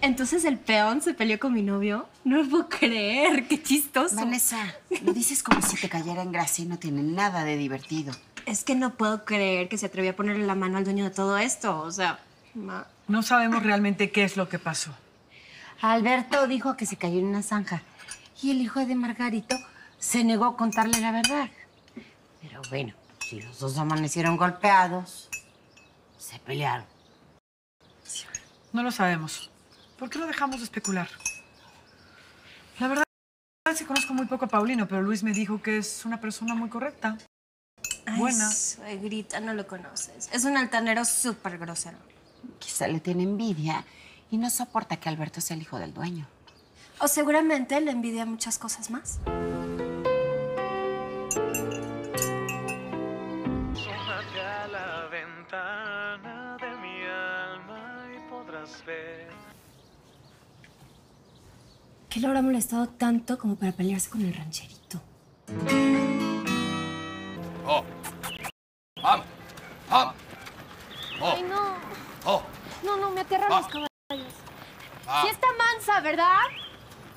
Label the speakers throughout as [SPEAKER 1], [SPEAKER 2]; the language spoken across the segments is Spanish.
[SPEAKER 1] Entonces el peón se peleó con mi novio. No lo puedo creer, qué chistoso.
[SPEAKER 2] Vanessa, lo dices como si te cayera en gracia y no tiene nada de divertido.
[SPEAKER 1] Es que no puedo creer que se atrevió a ponerle la mano al dueño de todo esto. O sea, ma-
[SPEAKER 3] No sabemos realmente qué es lo que pasó.
[SPEAKER 2] Alberto dijo que se cayó en una zanja y el hijo de Margarito se negó a contarle la verdad. Pero bueno, si los dos amanecieron golpeados, se pelearon.
[SPEAKER 3] No lo sabemos. ¿Por qué lo dejamos de especular? La verdad es que conozco muy poco a Paulino, pero Luis me dijo que es una persona muy correcta.
[SPEAKER 1] Ay,
[SPEAKER 3] Buena.
[SPEAKER 1] suegrita, no lo conoces. Es un altanero súper grosero.
[SPEAKER 2] Quizá le tiene envidia y no soporta que Alberto sea el hijo del dueño.
[SPEAKER 1] O seguramente le envidia muchas cosas más. ¿Qué le habrá molestado tanto como para pelearse con el rancherito?
[SPEAKER 4] ¡Oh! ¡Vam! ¡Vam! ¡Oh!
[SPEAKER 1] Ay, no.
[SPEAKER 4] ¡Oh!
[SPEAKER 1] No, no, me aterran
[SPEAKER 4] Ah.
[SPEAKER 1] los caballos.
[SPEAKER 4] Ah.
[SPEAKER 1] Sí está mansa, ¿verdad?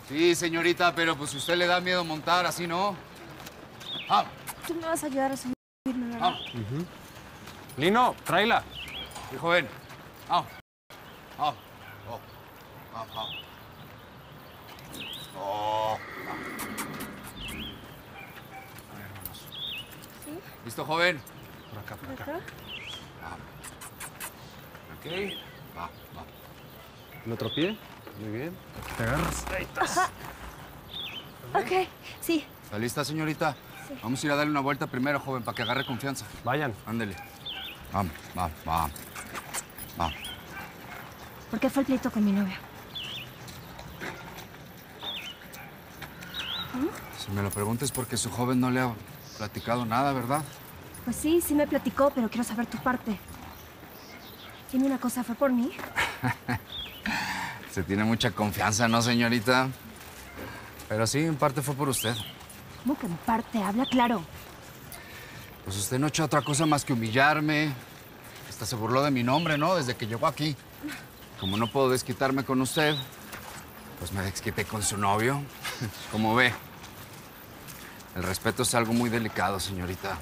[SPEAKER 4] Sí, señorita, pero pues si usted le da miedo montar, así no. ¡Vam!
[SPEAKER 1] Tú me vas a ayudar a subirme, ¿verdad?
[SPEAKER 4] ¡Vam!
[SPEAKER 5] Lino, tráela.
[SPEAKER 4] Sí, joven. ¡Vam! ¡Vam! ¡Oh! ¡Vam! ¡Vam! ¡Oh! ¿Listo, joven?
[SPEAKER 5] Por acá, por acá.
[SPEAKER 1] ¿Acá?
[SPEAKER 4] Ok. Va, va.
[SPEAKER 5] ¿El otro pie? Muy bien. Te agarras.
[SPEAKER 1] Ok, sí.
[SPEAKER 4] ¿Está lista, señorita? Vamos a ir a darle una vuelta primero, joven, para que agarre confianza.
[SPEAKER 5] Vayan.
[SPEAKER 4] Ándele. Vamos, vamos, vamos. Vamos.
[SPEAKER 1] ¿Por qué fue el pleito con mi novia?
[SPEAKER 4] Si me lo preguntes porque su joven no le ha platicado nada, ¿verdad?
[SPEAKER 1] Pues sí, sí me platicó, pero quiero saber tu parte. Dime una cosa, ¿fue por mí?
[SPEAKER 4] Se tiene mucha confianza, ¿no, señorita? Pero sí, en parte fue por usted.
[SPEAKER 1] ¿Cómo que en parte? Habla claro.
[SPEAKER 4] Pues usted no ha hecho otra cosa más que humillarme. Hasta se burló de mi nombre, ¿no? Desde que llegó aquí. Como no puedo desquitarme con usted, pues me desquité con su novio. Como ve, el respeto es algo muy delicado, señorita.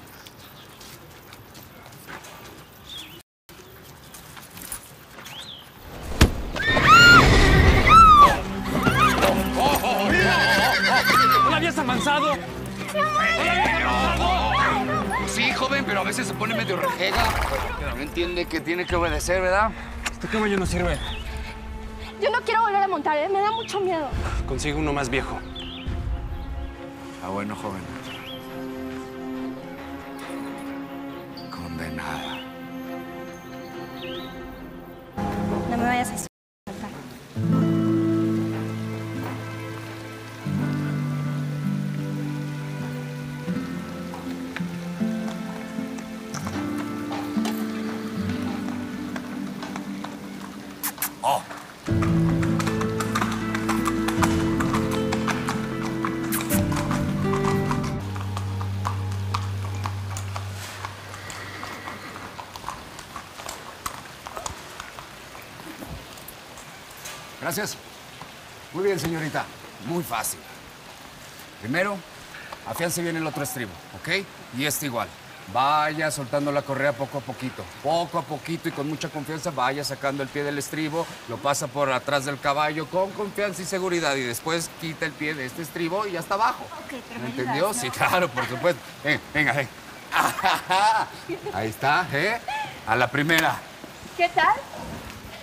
[SPEAKER 5] ¿No la habías avanzado?
[SPEAKER 4] Sí, joven, pero a veces se pone medio rejega. No entiende que tiene que obedecer, ¿verdad?
[SPEAKER 5] Este caballo no sirve.
[SPEAKER 1] Yo no quiero volver a montar, ¿eh? me da mucho miedo.
[SPEAKER 5] Consigue uno más viejo.
[SPEAKER 4] Bueno, joven. Gracias. Muy bien, señorita. Muy fácil. Primero, afiance bien el otro estribo, ¿ok? Y este igual. Vaya soltando la correa poco a poquito. Poco a poquito y con mucha confianza vaya sacando el pie del estribo, lo pasa por atrás del caballo con confianza y seguridad y después quita el pie de este estribo y ya está abajo.
[SPEAKER 1] Ok, pero
[SPEAKER 4] ¿Me entendió?
[SPEAKER 1] ayudas,
[SPEAKER 4] Sí, claro, por supuesto. Ven, venga, ven. Ahí está, ¿eh? A la primera.
[SPEAKER 1] ¿Qué tal?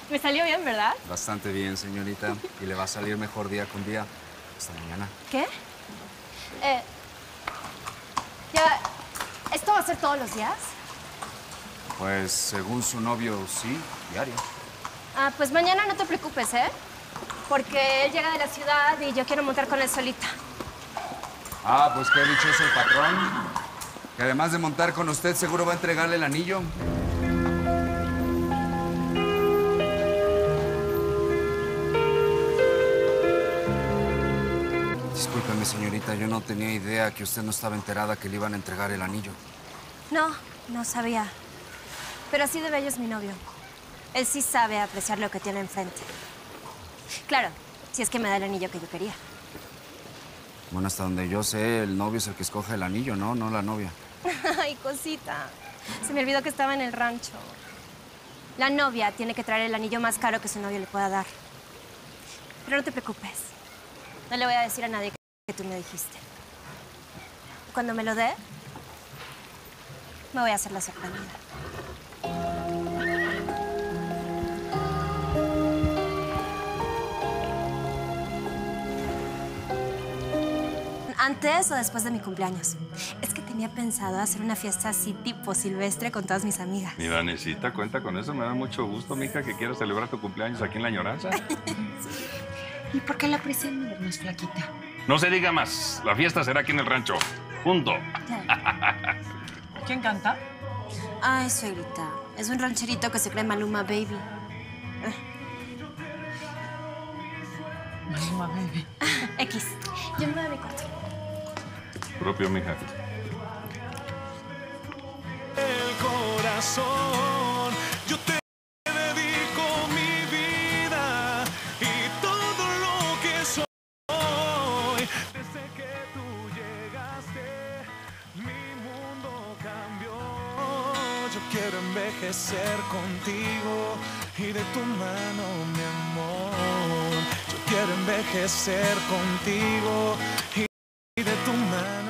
[SPEAKER 1] Me salió bien, ¿verdad?
[SPEAKER 4] Bastante bien, señorita. Y le va a salir mejor día con día. Hasta mañana.
[SPEAKER 1] ¿Qué? Eh, ya, ¿esto va a ser todos los días?
[SPEAKER 4] Pues según su novio, sí, diario.
[SPEAKER 1] Ah, pues mañana no te preocupes, ¿eh? Porque él llega de la ciudad y yo quiero montar con él solita.
[SPEAKER 4] Ah, pues qué dichoso el patrón. Que además de montar con usted, seguro va a entregarle el anillo. Discúlpeme, señorita, yo no tenía idea que usted no estaba enterada que le iban a entregar el anillo.
[SPEAKER 1] No, no sabía. Pero así de bello es mi novio. Él sí sabe apreciar lo que tiene enfrente. Claro, si es que me da el anillo que yo quería.
[SPEAKER 4] Bueno, hasta donde yo sé, el novio es el que escoge el anillo, ¿no? No la novia.
[SPEAKER 1] Ay, cosita. Se me olvidó que estaba en el rancho. La novia tiene que traer el anillo más caro que su novio le pueda dar. Pero no te preocupes. No le voy a decir a nadie que tú me dijiste. Cuando me lo dé, me voy a hacer la sorprendida. Antes o después de mi cumpleaños. Es que tenía pensado hacer una fiesta así tipo silvestre con todas mis amigas.
[SPEAKER 6] Mi Danesita, cuenta con eso. Me da mucho gusto, mija, que quieras celebrar tu cumpleaños aquí en La Ñoranza.
[SPEAKER 2] ¿Y por qué la presión de vernos flaquita?
[SPEAKER 6] No se diga más. La fiesta será aquí en el rancho. Punto.
[SPEAKER 3] ¿Quién canta?
[SPEAKER 1] Ay, suegrita. Es un rancherito que se cree Maluma Baby.
[SPEAKER 3] Maluma, baby.
[SPEAKER 1] X. Yo me voy a mi cuarto.
[SPEAKER 6] Propio, mija.
[SPEAKER 7] el corazón. Quiero envejecer contigo y de tu mano, mi amor. Yo quiero envejecer contigo y de tu mano.